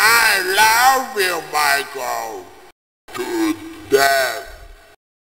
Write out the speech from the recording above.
I love you, Michael.